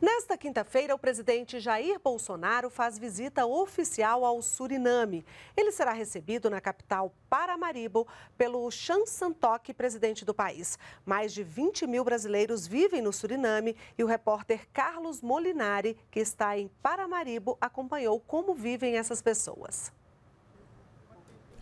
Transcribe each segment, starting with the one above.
Nesta quinta-feira, o presidente Jair Bolsonaro faz visita oficial ao Suriname. Ele será recebido na capital Paramaribo pelo Chan Santok, presidente do país. Mais de 20 mil brasileiros vivem no Suriname e o repórter Carlos Molinari, que está em Paramaribo, acompanhou como vivem essas pessoas.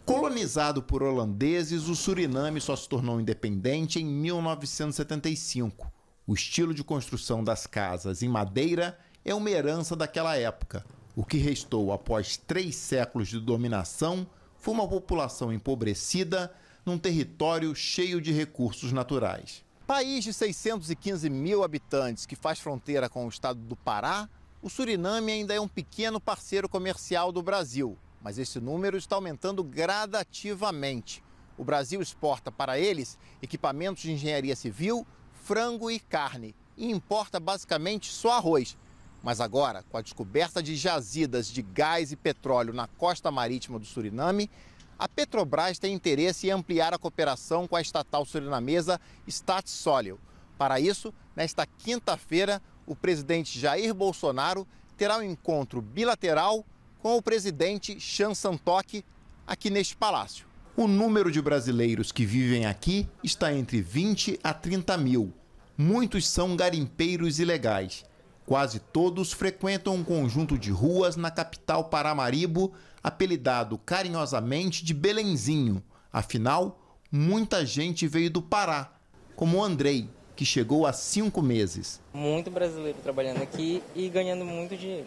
Colonizado por holandeses, o Suriname só se tornou independente em 1975. O estilo de construção das casas em madeira é uma herança daquela época. O que restou após três séculos de dominação foi uma população empobrecida num território cheio de recursos naturais. País de 615 mil habitantes que faz fronteira com o estado do Pará, o Suriname ainda é um pequeno parceiro comercial do Brasil, mas esse número está aumentando gradativamente. O Brasil exporta para eles equipamentos de engenharia civil, frango e carne e importa basicamente só arroz. Mas agora, com a descoberta de jazidas de gás e petróleo na costa marítima do Suriname, a Petrobras tem interesse em ampliar a cooperação com a estatal surinamesa Statsóleo. Para isso, nesta quinta-feira, o presidente Jair Bolsonaro terá um encontro bilateral com o presidente Chan Santok aqui neste palácio. O número de brasileiros que vivem aqui está entre 20 a 30 mil. Muitos são garimpeiros ilegais. Quase todos frequentam um conjunto de ruas na capital Paramaribo, apelidado carinhosamente de Belenzinho. Afinal, muita gente veio do Pará, como o Andrei, que chegou há cinco meses. Muito brasileiro trabalhando aqui e ganhando muito dinheiro.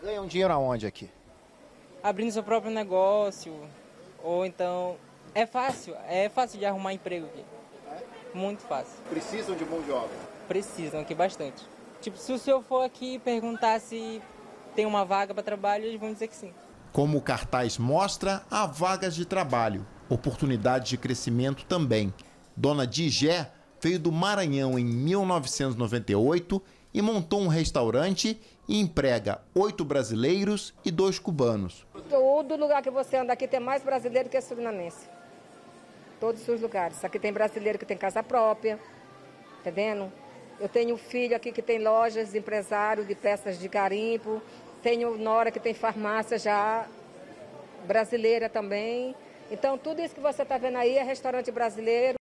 Ganham dinheiro aonde aqui? Abrindo seu próprio negócio, ou então é fácil, é fácil de arrumar emprego aqui. Muito fácil. Precisam de mão de obra? Precisam aqui bastante. Tipo, se o senhor for aqui perguntar se tem uma vaga para trabalho, eles vão dizer que sim. Como o cartaz mostra, há vagas de trabalho, oportunidades de crescimento também. Dona Digé veio do Maranhão em 1998 e montou um restaurante e emprega oito brasileiros e dois cubanos. Todo lugar que você anda aqui tem mais brasileiro que surinamense. Todos os lugares. Aqui tem brasileiro que tem casa própria, entendendo? Eu tenho filho aqui que tem lojas, empresário de peças de garimpo. Tenho nora que tem farmácia já brasileira também. Então, tudo isso que você está vendo aí é restaurante brasileiro.